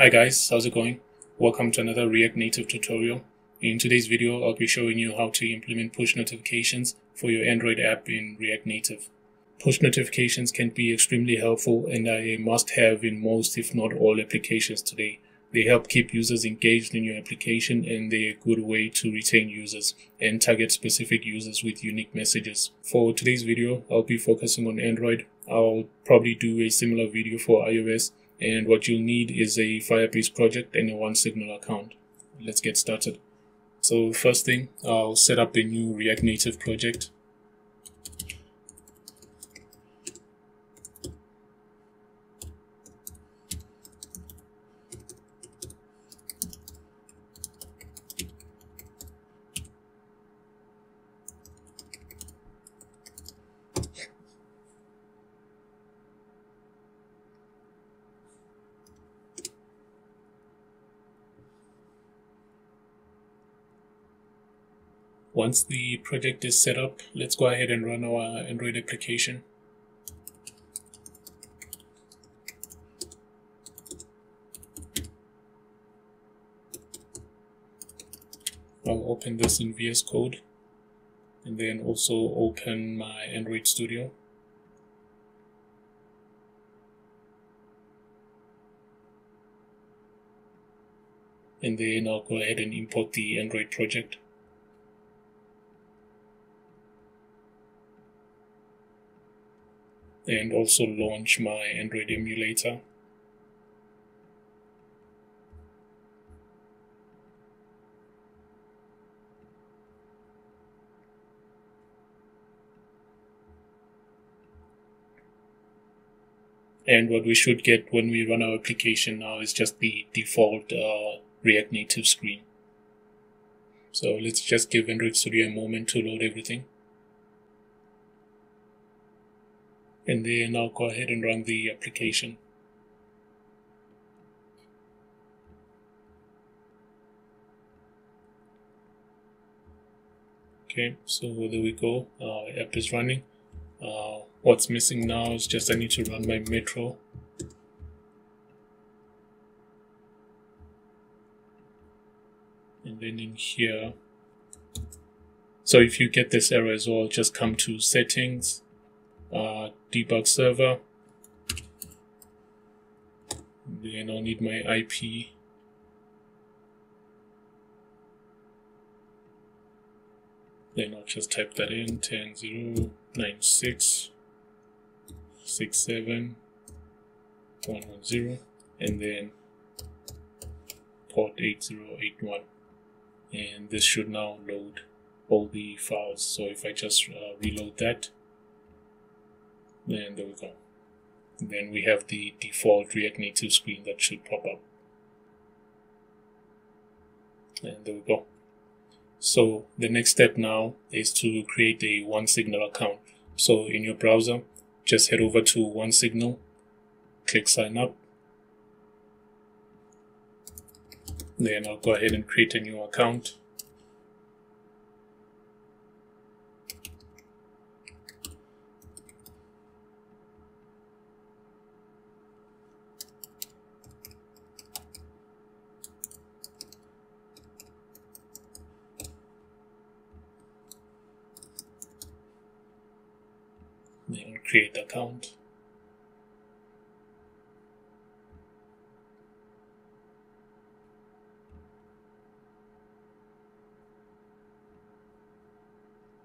Hi guys, how's it going? Welcome to another React Native tutorial. In today's video, I'll be showing you how to implement push notifications for your Android app in React Native. Push notifications can be extremely helpful and are a must-have in most, if not all, applications today. They help keep users engaged in your application and they're a good way to retain users and target specific users with unique messages. For today's video, I'll be focusing on Android. I'll probably do a similar video for iOS and what you'll need is a Firebase project and a OneSignal account. Let's get started. So first thing, I'll set up a new React Native project. Once the project is set up, let's go ahead and run our Android application. I'll open this in VS Code and then also open my Android Studio. And then I'll go ahead and import the Android project. And also launch my Android emulator. And what we should get when we run our application now is just the default uh, React Native screen. So let's just give Android Studio a moment to load everything. And then I'll go ahead and run the application. Okay, so there we go. Uh, app is running. Uh, what's missing now is just I need to run my metro. And then in here, so if you get this error as well, just come to settings, uh, debug server. Then I'll need my IP. Then I'll just type that in 10.0.96 110 and then port 8081 and this should now load all the files so if I just uh, reload that and there we go. then we have the default React Native screen that should pop up. And there we go. So the next step now is to create a OneSignal account. So in your browser, just head over to OneSignal, click sign up. Then I'll go ahead and create a new account. then create account.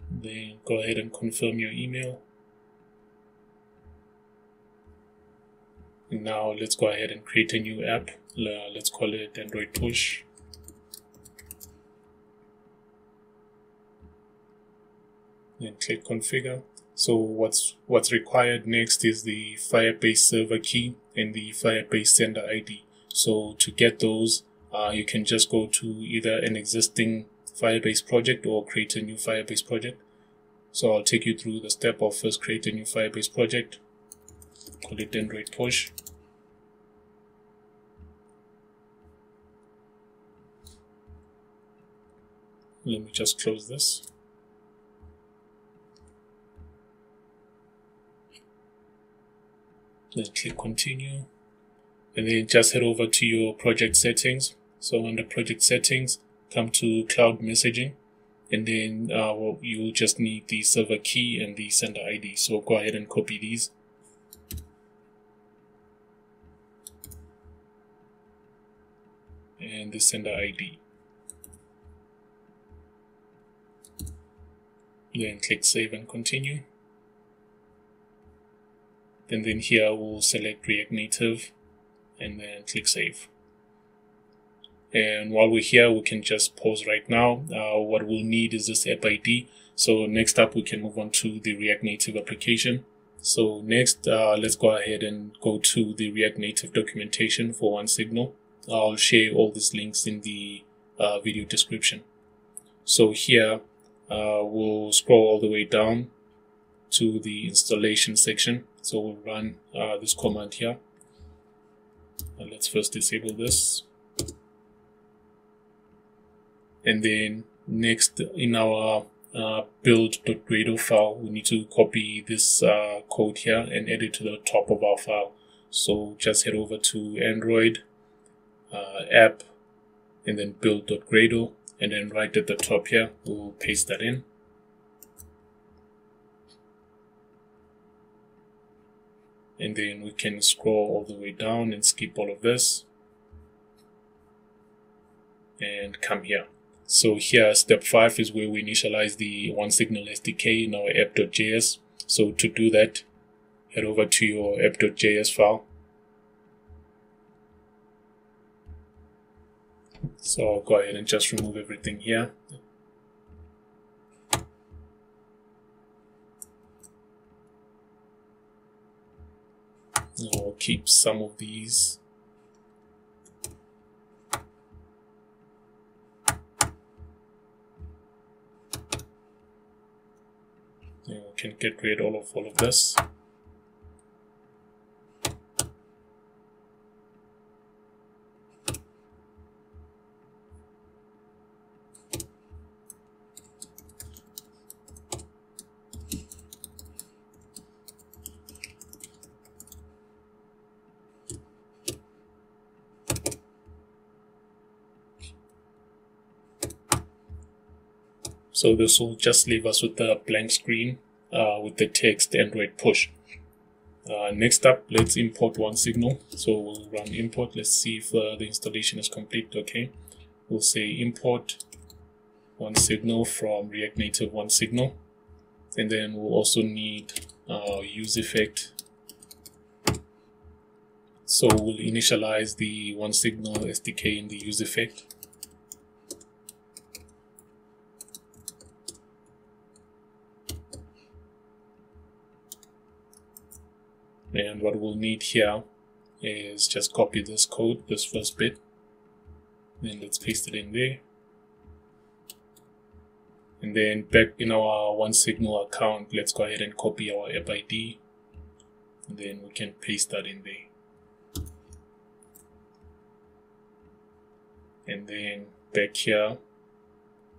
Then go ahead and confirm your email. Now let's go ahead and create a new app. Let's call it android push. Then click configure so what's what's required next is the Firebase server key and the Firebase sender ID. So to get those, uh, you can just go to either an existing Firebase project or create a new Firebase project. So I'll take you through the step of first create a new Firebase project. Call it Android push. Let me just close this. Then click continue and then just head over to your project settings. So under project settings, come to cloud messaging and then uh, well, you just need the server key and the sender ID. So go ahead and copy these. And the sender ID. Then click save and continue. And then here we'll select React Native and then click save. And while we're here, we can just pause right now. Uh, what we'll need is this app ID. So next up, we can move on to the React Native application. So next, uh, let's go ahead and go to the React Native documentation for OneSignal. I'll share all these links in the uh, video description. So here, uh, we'll scroll all the way down to the installation section. So we'll run uh, this command here. Uh, let's first disable this. And then next in our uh, build.gradle file we need to copy this uh, code here and add it to the top of our file. So just head over to android uh, app and then build.gradle and then right at the top here we'll paste that in and then we can scroll all the way down and skip all of this and come here so here, step five is where we initialize the OneSignal SDK in our app.js. So to do that, head over to your app.js file. So I'll go ahead and just remove everything here. I'll keep some of these You can get rid all of all of this. So this will just leave us with a blank screen uh, with the text Android push. Uh, next up, let's import OneSignal. So we'll run import. Let's see if uh, the installation is complete. Okay. We'll say import OneSignal from React Native OneSignal. And then we'll also need uh, use effect. So we'll initialize the OneSignal SDK in the use effect. And what we'll need here is just copy this code this first bit. Then let's paste it in there. And then back in our OneSignal account let's go ahead and copy our app ID and then we can paste that in there. And then back here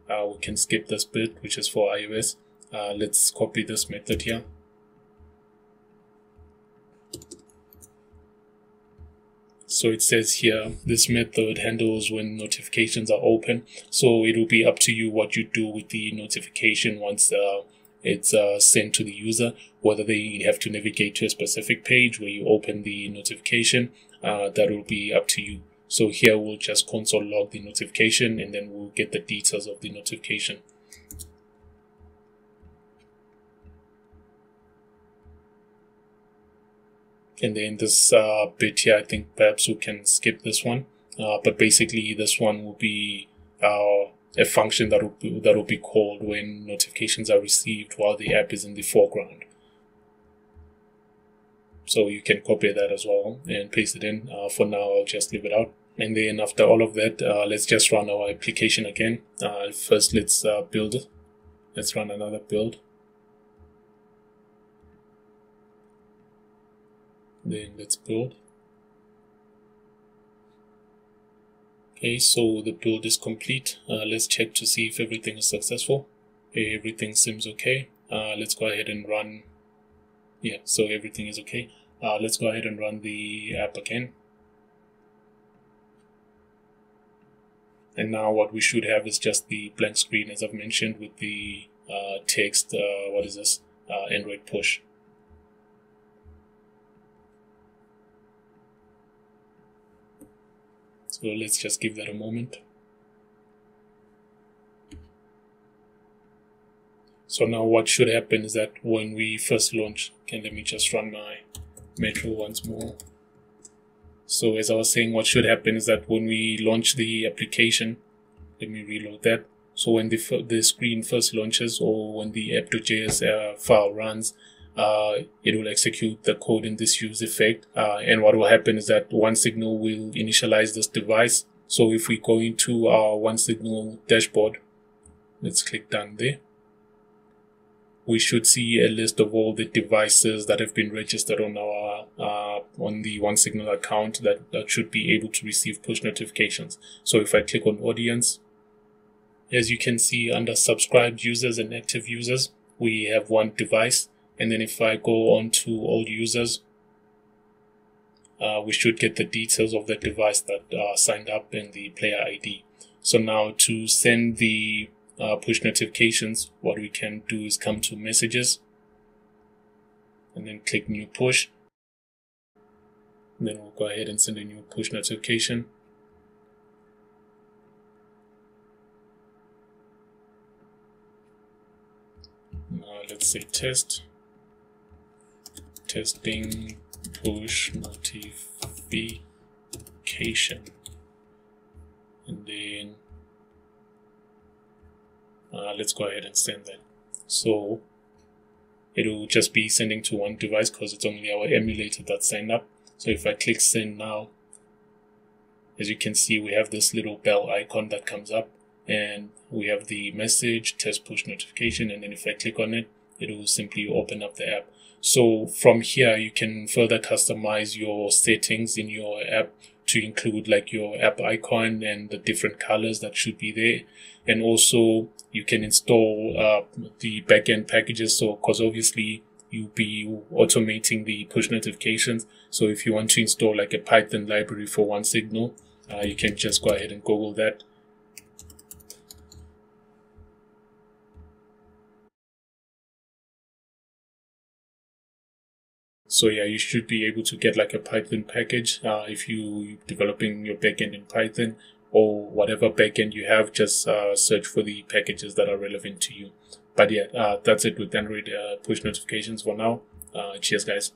uh, we can skip this bit which is for iOS. Uh, let's copy this method here So it says here, this method handles when notifications are open. So it will be up to you what you do with the notification once uh, it's uh, sent to the user, whether they have to navigate to a specific page where you open the notification, uh, that will be up to you. So here we'll just console log the notification and then we'll get the details of the notification. And then this uh, bit here, I think perhaps we can skip this one. Uh, but basically, this one will be uh, a function that will be, that will be called when notifications are received while the app is in the foreground. So you can copy that as well and paste it in. Uh, for now, I'll just leave it out. And then after all of that, uh, let's just run our application again. Uh, first, let's build. Let's run another build. then let's build. Okay so the build is complete. Uh, let's check to see if everything is successful. Everything seems okay. Uh, let's go ahead and run. Yeah so everything is okay. Uh, let's go ahead and run the app again. And now what we should have is just the blank screen as I've mentioned with the uh, text uh, what is this? Uh, Android push. So let's just give that a moment. So now what should happen is that when we first launch, okay, let me just run my metro once more. So as I was saying, what should happen is that when we launch the application, let me reload that. So when the, the screen first launches or when the app.js uh, file runs, uh, it will execute the code in this use effect. Uh, and what will happen is that OneSignal will initialize this device. So if we go into our OneSignal dashboard, let's click done there. We should see a list of all the devices that have been registered on our uh, on the OneSignal account that, that should be able to receive push notifications. So if I click on audience, as you can see under subscribed users and active users, we have one device. And then if I go on to all users, uh, we should get the details of the device that are signed up in the player ID. So now to send the uh, push notifications, what we can do is come to messages and then click new push. And then we'll go ahead and send a new push notification. let's say test testing push notification and then uh, let's go ahead and send that. So it'll just be sending to one device because it's only our emulator that's signed up. So if I click send now as you can see we have this little bell icon that comes up and we have the message test push notification and then if I click on it it will simply open up the app. So from here you can further customize your settings in your app to include like your app icon and the different colors that should be there. And also you can install uh, the backend packages. So because obviously you'll be automating the push notifications. So if you want to install like a python library for OneSignal uh, you can just go ahead and google that So yeah, you should be able to get like a Python package uh, if you're developing your backend in Python or whatever backend you have. Just uh, search for the packages that are relevant to you. But yeah, uh, that's it with Android uh, push notifications for now. Uh, cheers, guys.